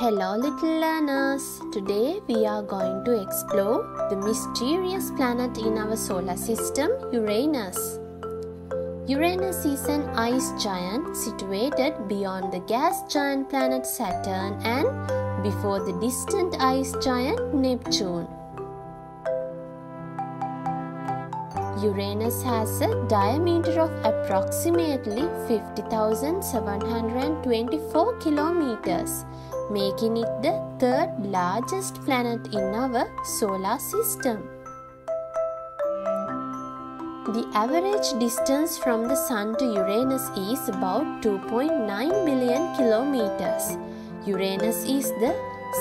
Hello, little learners. Today we are going to explore the mysterious planet in our solar system, Uranus. Uranus is an ice giant situated beyond the gas giant planet Saturn and before the distant ice giant Neptune. Uranus has a diameter of approximately 50,724 kilometers, making it the third largest planet in our solar system. The average distance from the Sun to Uranus is about 2.9 billion kilometers. Uranus is the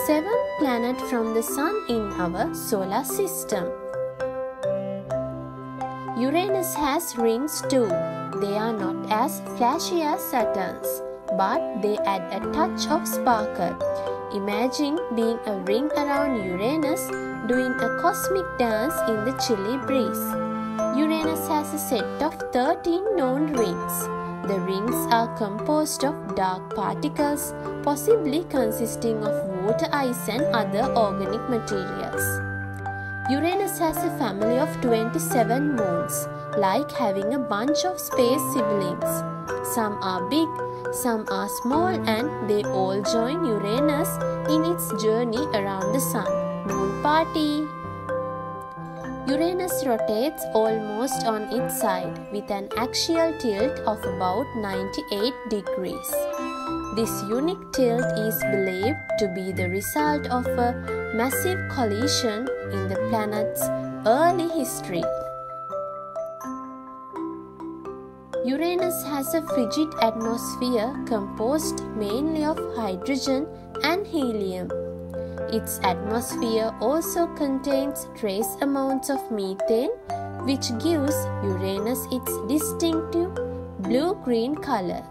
seventh planet from the Sun in our solar system. Uranus has rings too. They are not as flashy as Saturn's, but they add a touch of sparkle. Imagine being a ring around Uranus doing a cosmic dance in the chilly breeze. Uranus has a set of 13 known rings. The rings are composed of dark particles, possibly consisting of water ice and other organic materials. Uranus has a family of 27 moons, like having a bunch of space siblings. Some are big, some are small, and they all join Uranus in its journey around the Sun. Moon Party! Uranus rotates almost on its side with an axial tilt of about 98 degrees. This unique tilt is believed to be the result of a massive collision in the planet's early history. Uranus has a frigid atmosphere composed mainly of hydrogen and helium. Its atmosphere also contains trace amounts of methane, which gives Uranus its distinctive blue-green color.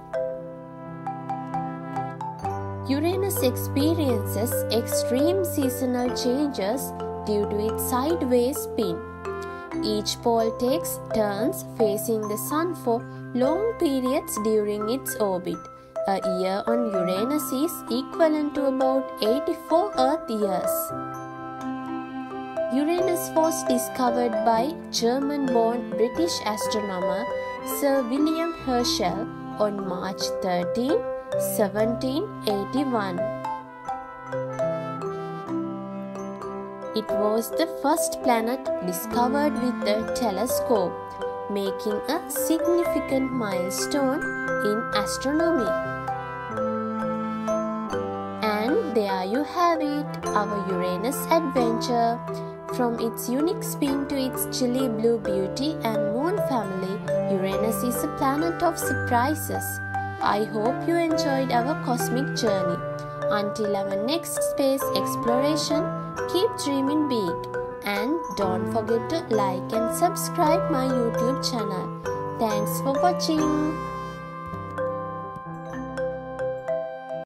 Uranus experiences extreme seasonal changes due to its sideways spin. Each pole takes turns facing the Sun for long periods during its orbit. A year on Uranus is equivalent to about 84 Earth years. Uranus was discovered by German born British astronomer Sir William Herschel on March 13, 1781. It was the first planet discovered with a telescope, making a significant milestone in astronomy. And there you have it, our Uranus adventure. From its unique spin to its chilly blue beauty and moon family, Uranus is a planet of surprises. I hope you enjoyed our cosmic journey. Until our next space exploration, keep dreaming big and don't forget to like and subscribe my YouTube channel. Thanks for watching.